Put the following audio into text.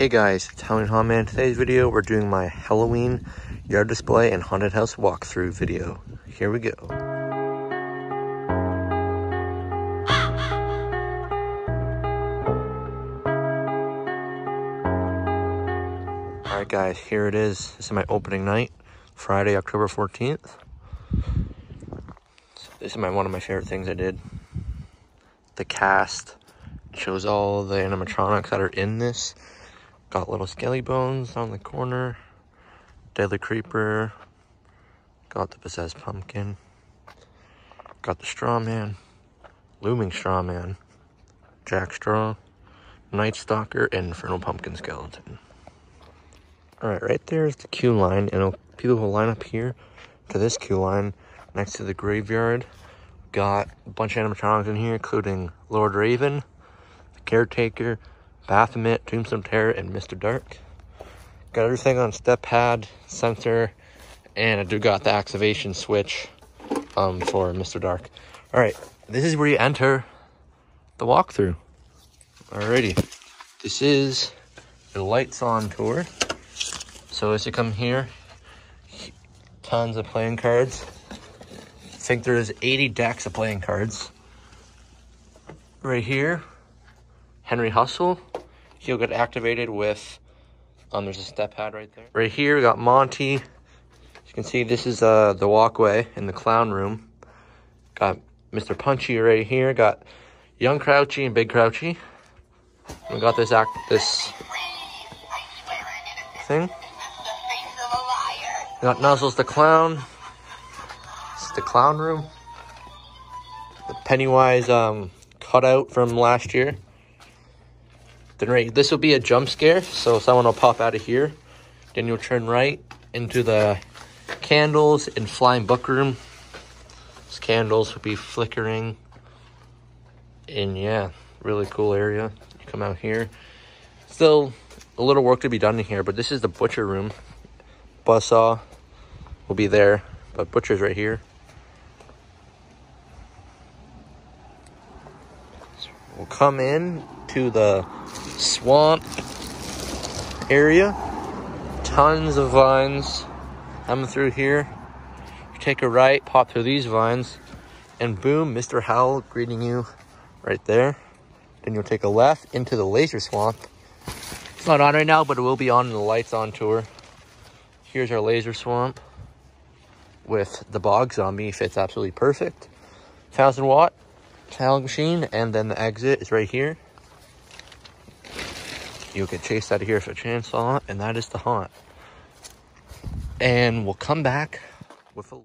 Hey guys, it's Haunt Man. In today's video, we're doing my Halloween yard display and haunted house walkthrough video. Here we go. Alright guys, here it is. This is my opening night, Friday, October 14th. So this is my one of my favorite things I did. The cast shows all the animatronics that are in this. Got little skelly bones on the corner. Deadly Creeper. Got the possessed pumpkin. Got the straw man. Looming straw man. Jack Straw. Night Stalker and Infernal Pumpkin Skeleton. Alright, right there is the queue line, and people will line up here to this queue line next to the graveyard. Got a bunch of animatronics in here, including Lord Raven, the Caretaker, Baphomet, Tombstone Terror, and Mr. Dark. Got everything on step pad, sensor, and I do got the activation switch um, for Mr. Dark. Alright, this is where you enter the walkthrough. Alrighty, this is the lights on tour. So as you come here, tons of playing cards. I think there's 80 decks of playing cards. Right here, Henry Hustle. He'll get activated with, um, there's a step pad right there. Right here, we got Monty. As you can see, this is uh, the walkway in the clown room. Got Mr. Punchy right here. Got Young Crouchy and Big Crouchy. We got this act, this thing. We got Nuzzles the Clown. It's the clown room. The Pennywise um, cutout from last year. Then right, this will be a jump scare, so someone will pop out of here. Then you'll turn right into the candles and flying book room. These candles will be flickering. And yeah, really cool area. You come out here. Still a little work to be done in here, but this is the butcher room. Buzzsaw will be there, but butcher's right here. We'll come in to the swamp area. Tons of vines coming through here. Take a right, pop through these vines, and boom, Mr. Howl greeting you right there. Then you'll take a left into the laser swamp. It's not on right now, but it will be on in the lights on tour. Here's our laser swamp with the bog zombie fits absolutely perfect. 1000 watt talent machine, and then the exit is right here. You'll get chased out of here with a chainsaw, and that is the haunt. And we'll come back with a